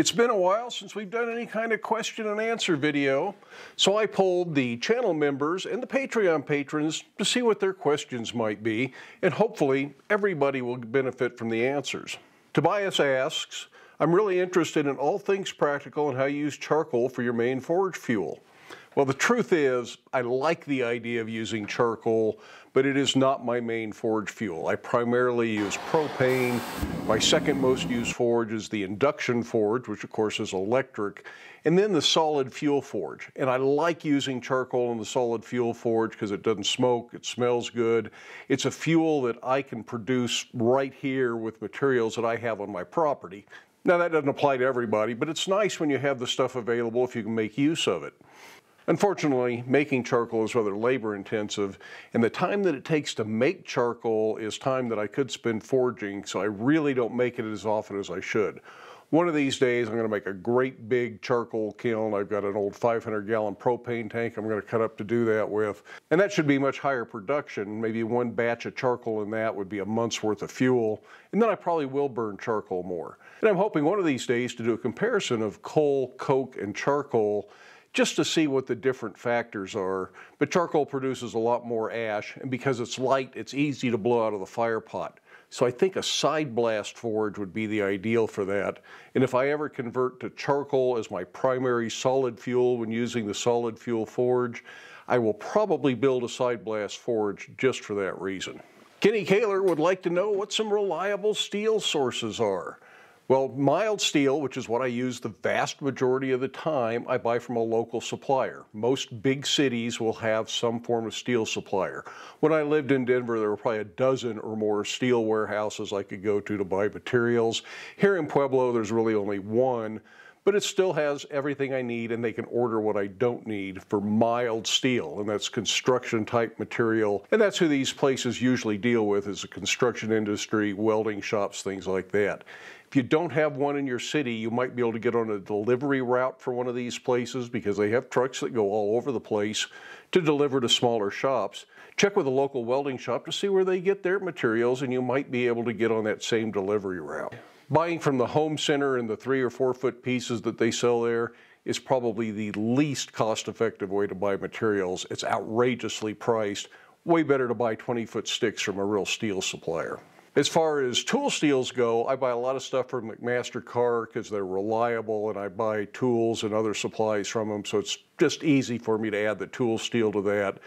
It's been a while since we've done any kind of question and answer video, so I polled the channel members and the Patreon patrons to see what their questions might be, and hopefully everybody will benefit from the answers. Tobias asks, I'm really interested in all things practical and how you use charcoal for your main forge fuel. Well, the truth is, I like the idea of using charcoal, but it is not my main forge fuel. I primarily use propane. My second most used forge is the induction forge, which of course is electric, and then the solid fuel forge. And I like using charcoal in the solid fuel forge because it doesn't smoke, it smells good. It's a fuel that I can produce right here with materials that I have on my property. Now that doesn't apply to everybody, but it's nice when you have the stuff available if you can make use of it. Unfortunately, making charcoal is rather labor intensive, and the time that it takes to make charcoal is time that I could spend forging, so I really don't make it as often as I should. One of these days, I'm going to make a great big charcoal kiln. I've got an old 500 gallon propane tank I'm going to cut up to do that with. And that should be much higher production. Maybe one batch of charcoal in that would be a month's worth of fuel. And then I probably will burn charcoal more. And I'm hoping one of these days to do a comparison of coal, coke, and charcoal just to see what the different factors are. But charcoal produces a lot more ash, and because it's light, it's easy to blow out of the fire pot. So I think a side blast forge would be the ideal for that. And if I ever convert to charcoal as my primary solid fuel when using the solid fuel forge, I will probably build a side blast forge just for that reason. Kenny Kaler would like to know what some reliable steel sources are. Well, mild steel, which is what I use the vast majority of the time, I buy from a local supplier. Most big cities will have some form of steel supplier. When I lived in Denver, there were probably a dozen or more steel warehouses I could go to to buy materials. Here in Pueblo, there's really only one, but it still has everything I need and they can order what I don't need for mild steel, and that's construction type material. And that's who these places usually deal with is the construction industry, welding shops, things like that. If you don't have one in your city, you might be able to get on a delivery route for one of these places because they have trucks that go all over the place to deliver to smaller shops. Check with a local welding shop to see where they get their materials and you might be able to get on that same delivery route. Buying from the home center and the three or four foot pieces that they sell there is probably the least cost effective way to buy materials. It's outrageously priced. Way better to buy 20 foot sticks from a real steel supplier. As far as tool steels go, I buy a lot of stuff from McMaster-Carr because they're reliable and I buy tools and other supplies from them, so it's just easy for me to add the tool steel to that.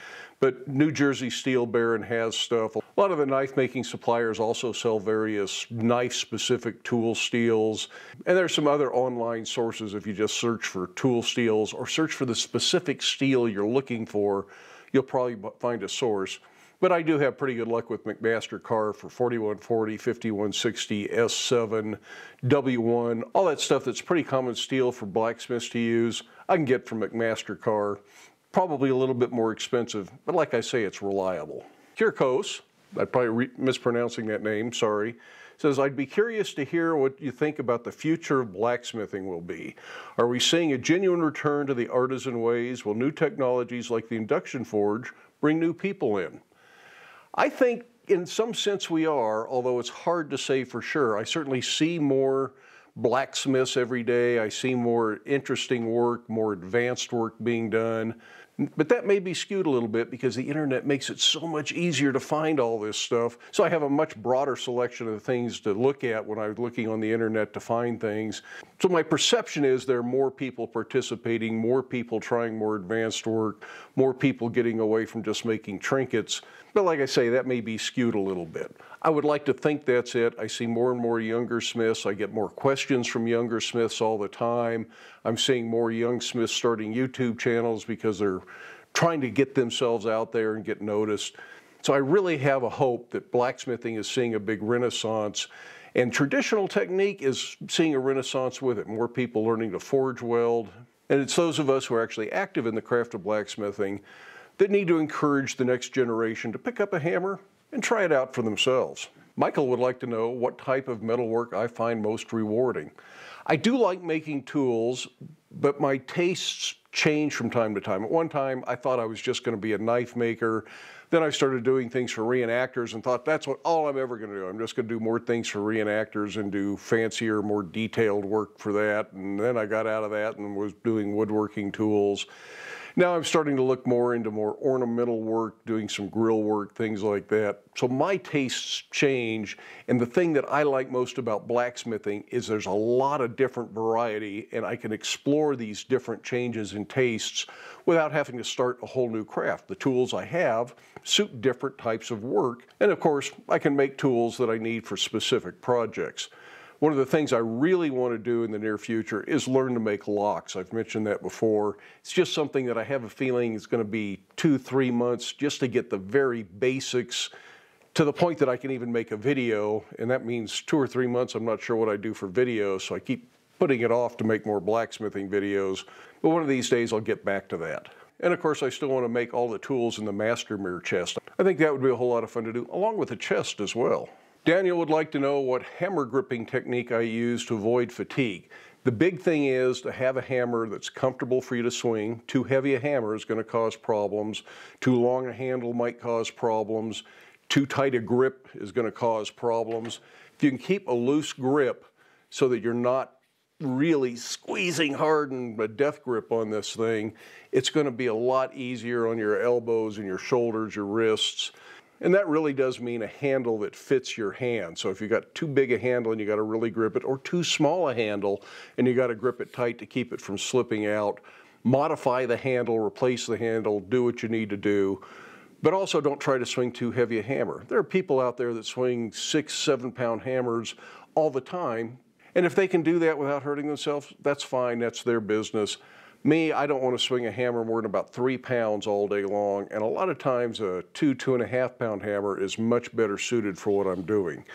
But New Jersey Steel Baron has stuff. A lot of the knife making suppliers also sell various knife specific tool steels. And there's some other online sources if you just search for tool steels or search for the specific steel you're looking for, you'll probably find a source. But I do have pretty good luck with McMaster-Carr for 4140, 5160, S7, W1, all that stuff that's pretty common steel for blacksmiths to use. I can get from McMaster-Carr. Probably a little bit more expensive, but like I say, it's reliable. Kirkos, I'm probably mispronouncing that name, sorry, says, I'd be curious to hear what you think about the future of blacksmithing will be. Are we seeing a genuine return to the artisan ways? Will new technologies like the induction forge bring new people in? I think in some sense we are, although it's hard to say for sure. I certainly see more blacksmiths every day. I see more interesting work, more advanced work being done. But that may be skewed a little bit because the internet makes it so much easier to find all this stuff. So I have a much broader selection of things to look at when I'm looking on the internet to find things. So my perception is there are more people participating, more people trying more advanced work, more people getting away from just making trinkets. But like I say, that may be skewed a little bit. I would like to think that's it. I see more and more younger smiths. I get more questions from younger smiths all the time. I'm seeing more young smiths starting YouTube channels because they're trying to get themselves out there and get noticed. So I really have a hope that blacksmithing is seeing a big renaissance and traditional technique is seeing a renaissance with it. More people learning to forge weld. And it's those of us who are actually active in the craft of blacksmithing that need to encourage the next generation to pick up a hammer and try it out for themselves. Michael would like to know what type of metalwork I find most rewarding. I do like making tools, but my tastes change from time to time. At one time, I thought I was just going to be a knife maker. Then I started doing things for reenactors and thought that's what all I'm ever going to do. I'm just going to do more things for reenactors and do fancier, more detailed work for that. And then I got out of that and was doing woodworking tools. Now I'm starting to look more into more ornamental work, doing some grill work, things like that. So my tastes change, and the thing that I like most about blacksmithing is there's a lot of different variety, and I can explore these different changes in tastes without having to start a whole new craft. The tools I have suit different types of work, and of course, I can make tools that I need for specific projects. One of the things I really want to do in the near future is learn to make locks. I've mentioned that before. It's just something that I have a feeling is going to be two, three months just to get the very basics to the point that I can even make a video. And that means two or three months. I'm not sure what I do for video, so I keep putting it off to make more blacksmithing videos. But one of these days I'll get back to that. And of course, I still want to make all the tools in the Mastermyr chest. I think that would be a whole lot of fun to do, along with the chest as well. Daniel would like to know what hammer gripping technique I use to avoid fatigue. The big thing is to have a hammer that's comfortable for you to swing. Too heavy a hammer is going to cause problems. Too long a handle might cause problems. Too tight a grip is going to cause problems. If you can keep a loose grip so that you're not really squeezing hard and a death grip on this thing, it's going to be a lot easier on your elbows and your shoulders, your wrists. And that really does mean a handle that fits your hand. So if you've got too big a handle and you got to really grip it, or too small a handle and you got to grip it tight to keep it from slipping out, modify the handle, replace the handle, do what you need to do. But also don't try to swing too heavy a hammer. There are people out there that swing six, seven pound hammers all the time. And if they can do that without hurting themselves, that's fine, that's their business. Me, I don't want to swing a hammer more than about three pounds all day long, and a lot of times a two, two and a half pound hammer is much better suited for what I'm doing.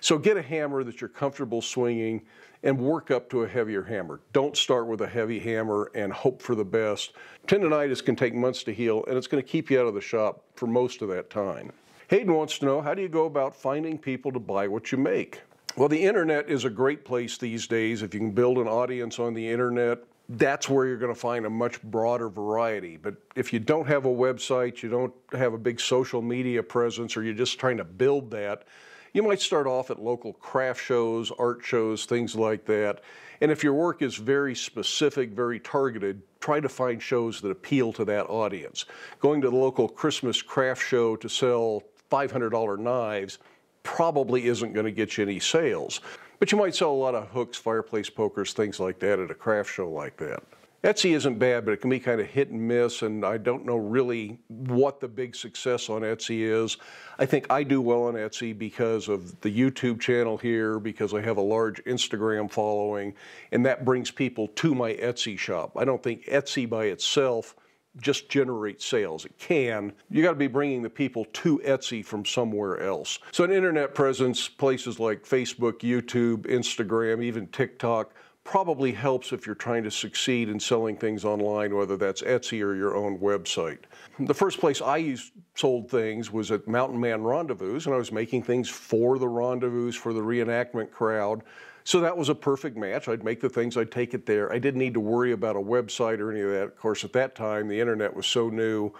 So get a hammer that you're comfortable swinging and work up to a heavier hammer. Don't start with a heavy hammer and hope for the best. Tendonitis can take months to heal, and it's going to keep you out of the shop for most of that time. Hayden wants to know, how do you go about finding people to buy what you make? Well, the internet is a great place these days. If you can build an audience on the internet, that's where you're going to find a much broader variety. But if you don't have a website, you don't have a big social media presence, or you're just trying to build that, you might start off at local craft shows, art shows, things like that. And if your work is very specific, very targeted, try to find shows that appeal to that audience. Going to the local Christmas craft show to sell $500 knives probably isn't going to get you any sales. But you might sell a lot of hooks, fireplace pokers, things like that at a craft show like that. Etsy isn't bad, but it can be kind of hit and miss, and I don't know really what the big success on Etsy is. I think I do well on Etsy because of the YouTube channel here, because I have a large Instagram following, and that brings people to my Etsy shop. I don't think Etsy by itself just generate sales. It can. You got to be bringing the people to Etsy from somewhere else. So an internet presence, places like Facebook, YouTube, Instagram, even TikTok, probably helps if you're trying to succeed in selling things online, whether that's Etsy or your own website. The first place I used, sold things was at Mountain Man Rendezvous, and I was making things for the rendezvous, for the reenactment crowd. So that was a perfect match. I'd make the things, I'd take it there. I didn't need to worry about a website or any of that. Of course, at that time, the internet was so new,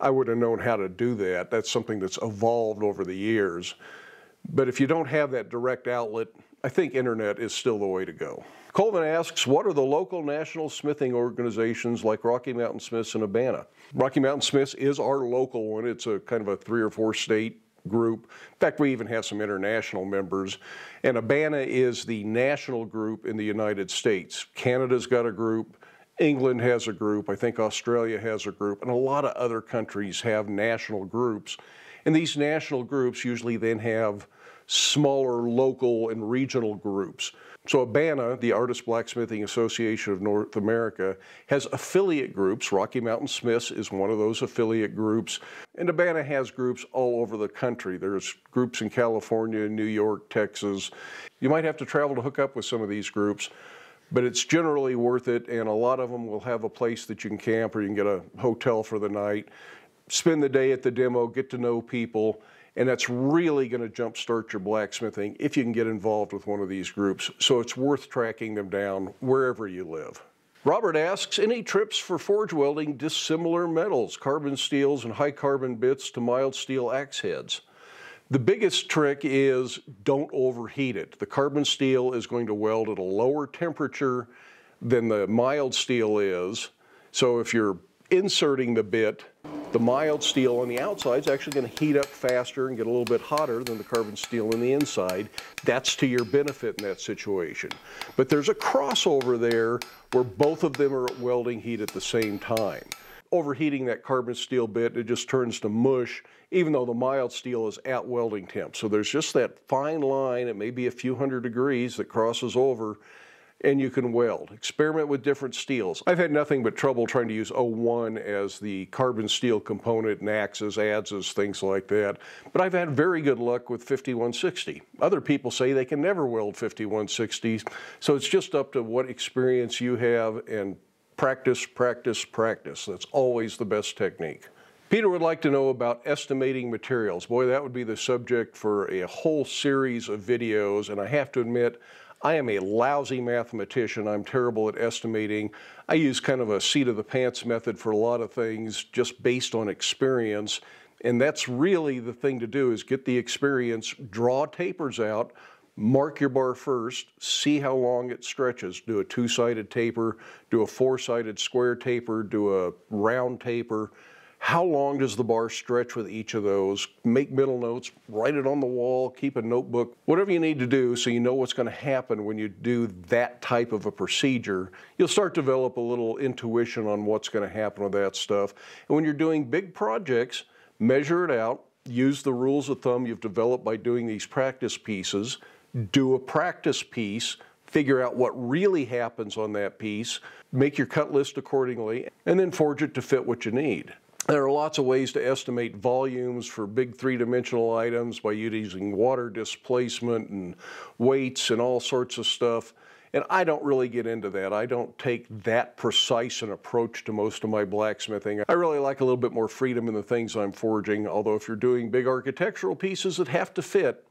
I would have known how to do that. That's something that's evolved over the years. But if you don't have that direct outlet, I think internet is still the way to go. Colvin asks, what are the local national smithing organizations like Rocky Mountain Smiths and Abana? Rocky Mountain Smiths is our local one. It's a kind of a three or four state group. In fact, we even have some international members. And Abana is the national group in the United States. Canada's got a group. England has a group. I think Australia has a group. And a lot of other countries have national groups. And these national groups usually then have smaller local and regional groups. So Abana, the Artist Blacksmithing Association of North America, has affiliate groups. Rocky Mountain Smiths is one of those affiliate groups. And Abana has groups all over the country. There's groups in California, New York, Texas. You might have to travel to hook up with some of these groups, but it's generally worth it. And a lot of them will have a place that you can camp or you can get a hotel for the night, spend the day at the demo, get to know people and that's really going to jumpstart your blacksmithing if you can get involved with one of these groups. So it's worth tracking them down wherever you live. Robert asks, any trips for forge welding dissimilar metals, carbon steels and high carbon bits to mild steel axe heads? The biggest trick is don't overheat it. The carbon steel is going to weld at a lower temperature than the mild steel is. So if you're inserting the bit, the mild steel on the outside is actually going to heat up faster and get a little bit hotter than the carbon steel on the inside. That's to your benefit in that situation. But there's a crossover there where both of them are at welding heat at the same time. Overheating that carbon steel bit, it just turns to mush, even though the mild steel is at welding temp. So there's just that fine line, it may be a few hundred degrees that crosses over and you can weld. Experiment with different steels. I've had nothing but trouble trying to use O1 as the carbon steel component in axes, adzes, things like that. But I've had very good luck with 5160. Other people say they can never weld 5160s, so it's just up to what experience you have and practice, practice, practice. That's always the best technique. Peter would like to know about estimating materials. Boy, that would be the subject for a whole series of videos, and I have to admit, I am a lousy mathematician. I'm terrible at estimating. I use kind of a seat of the pants method for a lot of things just based on experience. And that's really the thing to do is get the experience, draw tapers out, mark your bar first, see how long it stretches. Do a two-sided taper, do a four-sided square taper, do a round taper, how long does the bar stretch with each of those? Make mental notes, write it on the wall, keep a notebook, whatever you need to do so you know what's going to happen when you do that type of a procedure. You'll start to develop a little intuition on what's going to happen with that stuff. And when you're doing big projects, measure it out, use the rules of thumb you've developed by doing these practice pieces, do a practice piece, figure out what really happens on that piece, make your cut list accordingly, and then forge it to fit what you need. There are lots of ways to estimate volumes for big three-dimensional items by using water displacement and weights and all sorts of stuff. And I don't really get into that. I don't take that precise an approach to most of my blacksmithing. I really like a little bit more freedom in the things I'm forging, although if you're doing big architectural pieces that have to fit,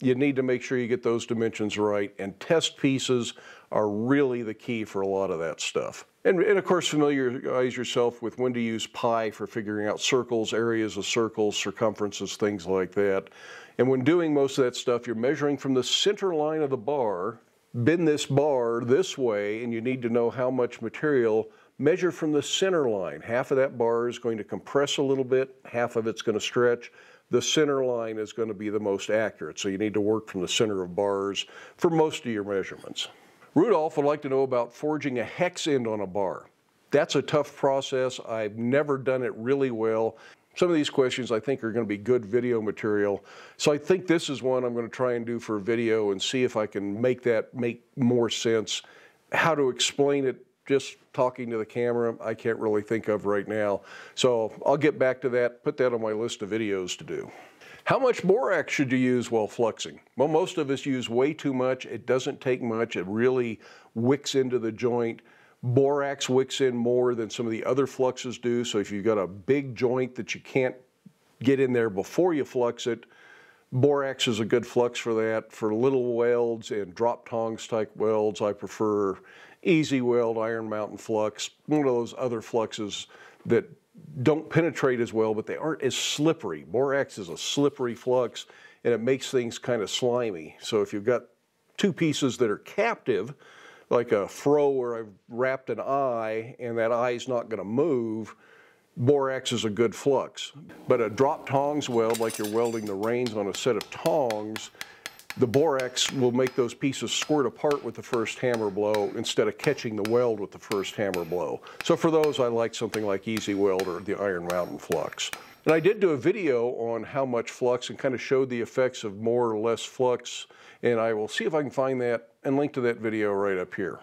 you need to make sure you get those dimensions right. And test pieces are really the key for a lot of that stuff. And, and, of course, familiarize yourself with when to use pi for figuring out circles, areas of circles, circumferences, things like that. And when doing most of that stuff, you're measuring from the center line of the bar, bend this bar this way, and you need to know how much material. Measure from the center line. Half of that bar is going to compress a little bit, half of it's going to stretch. The center line is going to be the most accurate, so you need to work from the center of bars for most of your measurements. Rudolph would like to know about forging a hex end on a bar. That's a tough process. I've never done it really well. Some of these questions I think are going to be good video material. So I think this is one I'm going to try and do for a video and see if I can make that make more sense. How to explain it just talking to the camera, I can't really think of right now. So I'll get back to that, put that on my list of videos to do. How much borax should you use while fluxing? Well, most of us use way too much. It doesn't take much. It really wicks into the joint. Borax wicks in more than some of the other fluxes do. So if you've got a big joint that you can't get in there before you flux it, borax is a good flux for that. For little welds and drop tongs type welds, I prefer easy weld iron mountain flux, one of those other fluxes that don't penetrate as well, but they aren't as slippery. Borax is a slippery flux and it makes things kind of slimy. So if you've got two pieces that are captive, like a froe where I've wrapped an eye and that eye is not going to move, borax is a good flux. But a drop tongs weld, like you're welding the reins on a set of tongs, the borax will make those pieces squirt apart with the first hammer blow instead of catching the weld with the first hammer blow. So for those, I like something like Easy Weld or the Iron Mountain Flux. And I did do a video on how much flux and kind of showed the effects of more or less flux. And I will see if I can find that and link to that video right up here.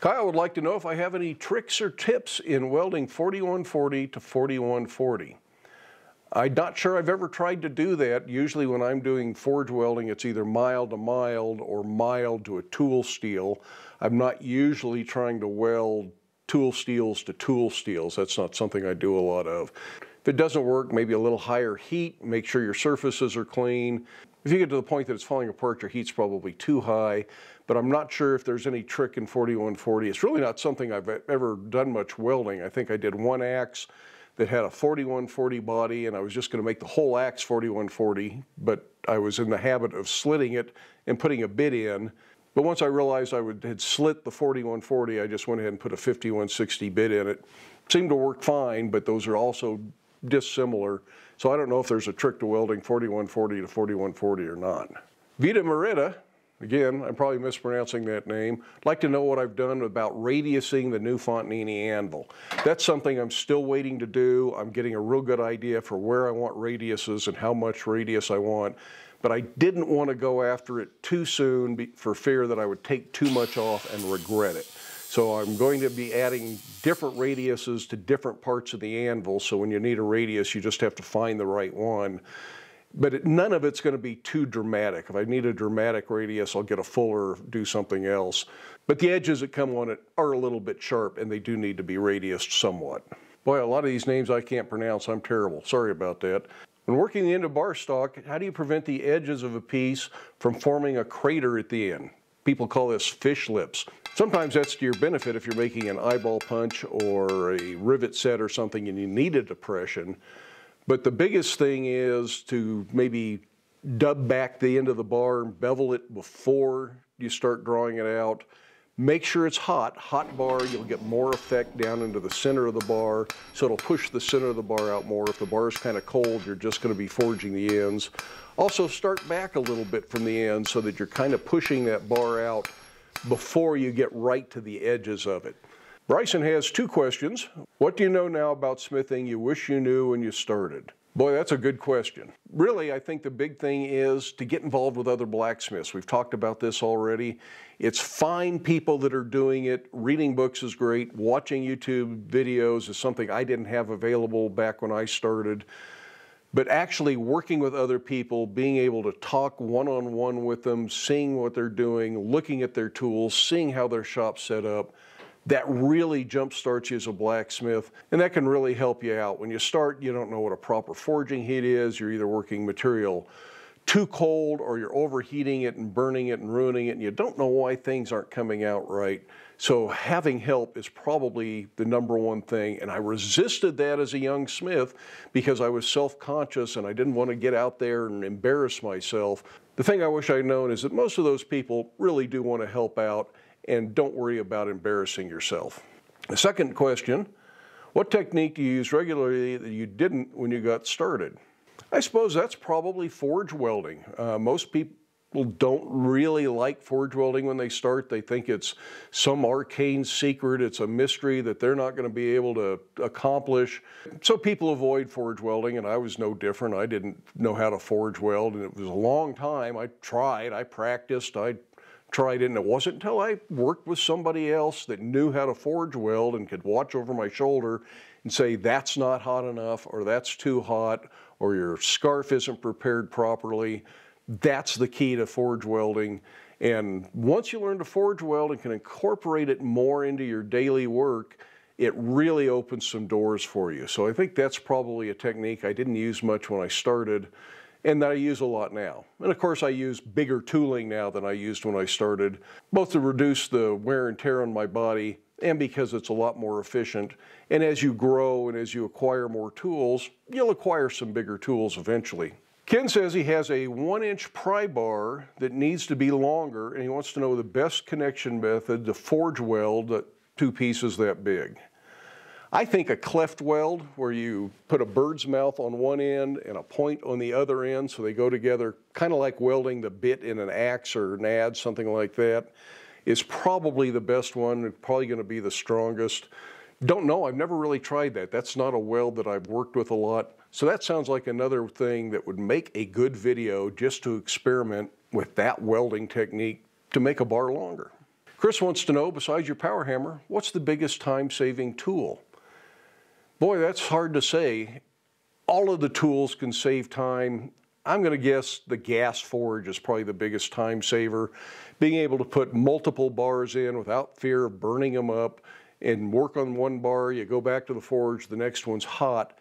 Kyle would like to know if I have any tricks or tips in welding 4140 to 4140. I'm not sure I've ever tried to do that. Usually when I'm doing forge welding, it's either mild to mild or mild to a tool steel. I'm not usually trying to weld tool steels to tool steels. That's not something I do a lot of. If it doesn't work, maybe a little higher heat, make sure your surfaces are clean. If you get to the point that it's falling apart, your heat's probably too high. but I'm not sure if there's any trick in 4140. It's really not something I've ever done much welding. I think I did one axe that had a 4140 body and I was just going to make the whole axe 4140, but I was in the habit of slitting it and putting a bit in. But once I realized I would, had slit the 4140, I just went ahead and put a 5160 bit in it. Seemed to work fine, but those are also dissimilar. So I don't know if there's a trick to welding 4140 to 4140 or not. Vita Merita Again, I'm probably mispronouncing that name. I'd like to know what I've done about radiusing the new Fontanini anvil. That's something I'm still waiting to do. I'm getting a real good idea for where I want radiuses and how much radius I want. But I didn't want to go after it too soon for fear that I would take too much off and regret it. So I'm going to be adding different radiuses to different parts of the anvil. So when you need a radius, you just have to find the right one but it, none of it's going to be too dramatic. If I need a dramatic radius, I'll get a fuller, do something else. But the edges that come on it are a little bit sharp and they do need to be radiused somewhat. Boy, a lot of these names I can't pronounce. I'm terrible. Sorry about that. When working the end of bar stock, how do you prevent the edges of a piece from forming a crater at the end? People call this fish lips. Sometimes that's to your benefit if you're making an eyeball punch or a rivet set or something and you need a depression. But the biggest thing is to maybe dub back the end of the bar and bevel it before you start drawing it out. Make sure it's hot. Hot bar, you'll get more effect down into the center of the bar, so it'll push the center of the bar out more. If the bar is kind of cold, you're just going to be forging the ends. Also start back a little bit from the end so that you're kind of pushing that bar out before you get right to the edges of it. Bryson has two questions. What do you know now about smithing you wish you knew when you started? Boy, that's a good question. Really, I think the big thing is to get involved with other blacksmiths. We've talked about this already. It's find people that are doing it. Reading books is great. Watching YouTube videos is something I didn't have available back when I started. But actually working with other people, being able to talk one-on-one -on -one with them, seeing what they're doing, looking at their tools, seeing how their shop's set up, that really jump starts you as a blacksmith and that can really help you out. When you start, you don't know what a proper forging heat is. You're either working material too cold or you're overheating it and burning it and ruining it and you don't know why things aren't coming out right. So having help is probably the number one thing. And I resisted that as a young smith because I was self-conscious and I didn't want to get out there and embarrass myself. The thing I wish I'd known is that most of those people really do want to help out and don't worry about embarrassing yourself. The second question, what technique do you use regularly that you didn't when you got started? I suppose that's probably forge welding. Uh, most people don't really like forge welding when they start. They think it's some arcane secret, it's a mystery that they're not going to be able to accomplish. So people avoid forge welding, and I was no different. I didn't know how to forge weld, and it was a long time. I tried, I practiced, I tried it, and it wasn't until I worked with somebody else that knew how to forge weld and could watch over my shoulder and say, that's not hot enough, or that's too hot, or your scarf isn't prepared properly. That's the key to forge welding. And once you learn to forge weld and can incorporate it more into your daily work, it really opens some doors for you. So I think that's probably a technique I didn't use much when I started, and that I use a lot now. And of course I use bigger tooling now than I used when I started, both to reduce the wear and tear on my body and because it's a lot more efficient. And as you grow and as you acquire more tools, you'll acquire some bigger tools eventually. Ken says he has a one inch pry bar that needs to be longer and he wants to know the best connection method to forge weld two pieces that big. I think a cleft weld where you put a bird's mouth on one end and a point on the other end so they go together, kind of like welding the bit in an axe or an adze, something like that, is probably the best one, probably going to be the strongest. Don't know, I've never really tried that. That's not a weld that I've worked with a lot. So that sounds like another thing that would make a good video just to experiment with that welding technique to make a bar longer. Chris wants to know, besides your power hammer, what's the biggest time-saving tool? Boy, that's hard to say. All of the tools can save time. I'm going to guess the gas forge is probably the biggest time saver. Being able to put multiple bars in without fear of burning them up and work on one bar, you go back to the forge, the next one's hot.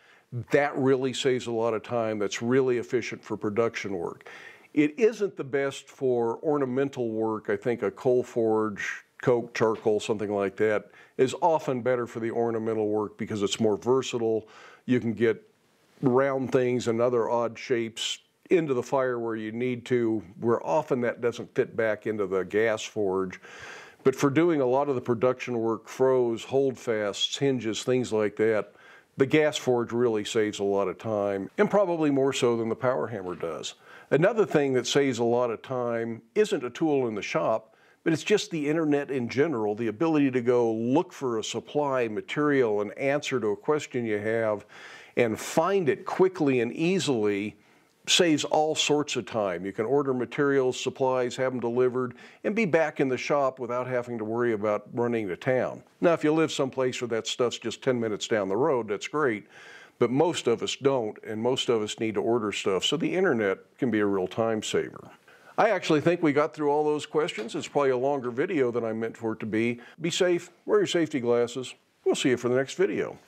That really saves a lot of time. That's really efficient for production work. It isn't the best for ornamental work. I think a coal forge, coke, charcoal, something like that is often better for the ornamental work because it's more versatile. You can get round things and other odd shapes into the fire where you need to, where often that doesn't fit back into the gas forge. But for doing a lot of the production work, froes, holdfasts, hinges, things like that, the gas forge really saves a lot of time, and probably more so than the power hammer does. Another thing that saves a lot of time isn't a tool in the shop, but it's just the internet in general, the ability to go look for a supply, material, an answer to a question you have, and find it quickly and easily saves all sorts of time. You can order materials, supplies, have them delivered, and be back in the shop without having to worry about running to town. Now, if you live someplace where that stuff's just 10 minutes down the road, that's great, but most of us don't, and most of us need to order stuff, so the internet can be a real time saver. I actually think we got through all those questions. It's probably a longer video than I meant for it to be. Be safe, wear your safety glasses. We'll see you for the next video.